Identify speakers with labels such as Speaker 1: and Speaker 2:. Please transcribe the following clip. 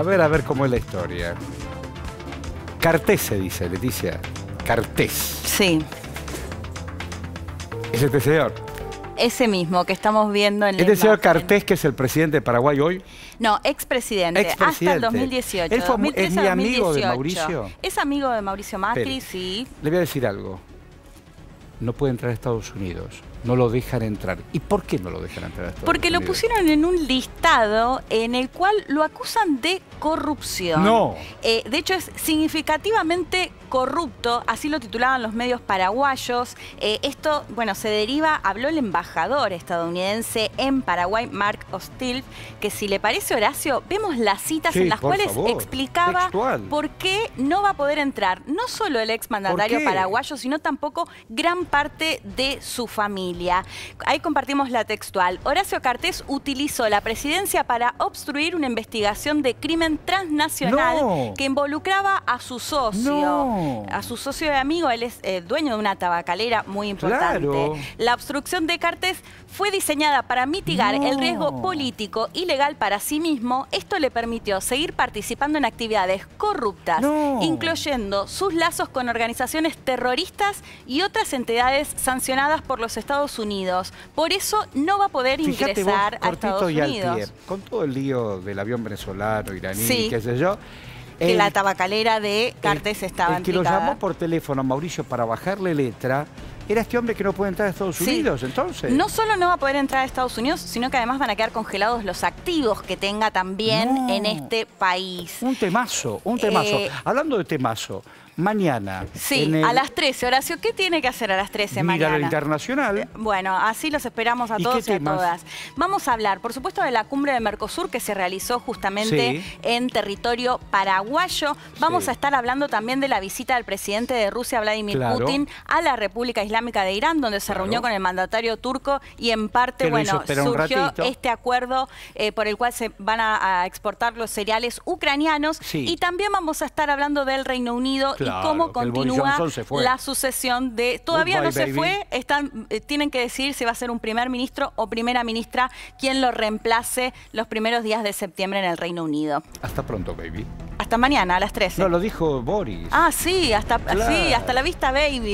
Speaker 1: A ver, a ver cómo es la historia. Cartés se dice, Leticia. Cartés.
Speaker 2: Sí,
Speaker 1: ¿Es este señor?
Speaker 2: ese mismo que estamos viendo en la
Speaker 1: ¿Este señor. Cartés, que es el presidente de Paraguay hoy?
Speaker 2: No, expresidente, hasta
Speaker 1: Expresidente.
Speaker 2: el 2018.
Speaker 1: Él fue mu- es
Speaker 2: 2013
Speaker 1: muy
Speaker 2: a
Speaker 1: amigo de
Speaker 2: 2018.
Speaker 1: Mauricio.
Speaker 2: Es amigo de Mauricio Macri, sí.
Speaker 1: Le voy a decir algo. No puede entrar a Estados Unidos. No lo dejan entrar. ¿Y por qué no lo dejan entrar a Estados
Speaker 2: Porque lo pusieron en un listado en el cual lo acusan de corrupción.
Speaker 1: No.
Speaker 2: Eh, de hecho, es significativamente corrupto, así lo titulaban los medios paraguayos. Eh, esto, bueno, se deriva, habló el embajador estadounidense en Paraguay, Mark Ostilf, que si le parece, Horacio, vemos las citas
Speaker 1: Sí,
Speaker 2: en las cuales
Speaker 1: favor,
Speaker 2: explicaba
Speaker 1: textual.
Speaker 2: por qué no va a poder entrar no solo el exmandatario paraguayo, sino tampoco gran parte de su familia. Ahí compartimos la textual. Horacio Cartés utilizó la presidencia para obstruir una investigación de crimen transnacional
Speaker 1: No.
Speaker 2: que involucraba a su socio.
Speaker 1: No.
Speaker 2: A su socio y amigo, él es eh, dueño de una tabacalera muy importante.
Speaker 1: Claro.
Speaker 2: La obstrucción de Cartés fue diseñada para mitigar
Speaker 1: No.
Speaker 2: el riesgo político y legal para sí mismo. Esto le permitió seguir participando en actividades corruptas, incluyendo sus lazos con organizaciones terroristas y otras entidades sancionadas por los Estados Unidos. Por eso no va a poder
Speaker 1: Fíjate vos,
Speaker 2: ingresar a Estados
Speaker 1: y al
Speaker 2: Unidos.
Speaker 1: pie, con todo el lío del avión venezolano, iraní,
Speaker 2: Sí.
Speaker 1: qué sé yo.
Speaker 2: Que
Speaker 1: el-
Speaker 2: la tabacalera de Cartés
Speaker 1: el-
Speaker 2: estaba
Speaker 1: El que lo
Speaker 2: implicada.
Speaker 1: llamó por teléfono a Mauricio para bajarle letra era este hombre que no puede entrar a Estados
Speaker 2: Sí.
Speaker 1: Unidos, entonces.
Speaker 2: No solo no va a poder entrar a Estados Unidos, sino que además van a quedar congelados los activos que tenga también
Speaker 1: No.
Speaker 2: en este país.
Speaker 1: Un temazo, un temazo.
Speaker 2: Eh,
Speaker 1: Hablando de temazo, mañana.
Speaker 2: Sí,
Speaker 1: el-
Speaker 2: a las 13. Horacio, ¿qué tiene que hacer a las 13
Speaker 1: Mira
Speaker 2: mañana?
Speaker 1: la internacional.
Speaker 2: Bueno, así los esperamos a
Speaker 1: ¿Y
Speaker 2: todos y a todas. Vamos a hablar, por supuesto, de la cumbre de Mercosur que se realizó justamente
Speaker 1: Sí.
Speaker 2: en territorio paraguayo. Vamos
Speaker 1: Sí.
Speaker 2: a estar hablando también de la visita del presidente de Rusia, Vladimir
Speaker 1: Claro.
Speaker 2: Putin, a la República Islámica de Irán, donde se
Speaker 1: Claro.
Speaker 2: reunió con el mandatario turco y en parte, bueno, surgió este acuerdo eh, por el cual se van a, a exportar los cereales ucranianos.
Speaker 1: Sí.
Speaker 2: Y también vamos a estar hablando del Reino Unido
Speaker 1: Claro,
Speaker 2: y cómo continúa la sucesión de... Todavía
Speaker 1: Goodbye,
Speaker 2: no se
Speaker 1: baby.
Speaker 2: fue, están, eh, tienen que decidir si va a ser un primer ministro o primera ministra quien lo reemplace los primeros días de septiembre en el Reino Unido.
Speaker 1: Hasta pronto, baby.
Speaker 2: Hasta mañana a las 13.
Speaker 1: No, lo dijo Boris.
Speaker 2: Ah, sí, hasta,
Speaker 1: Claro.
Speaker 2: sí, hasta la vista, baby.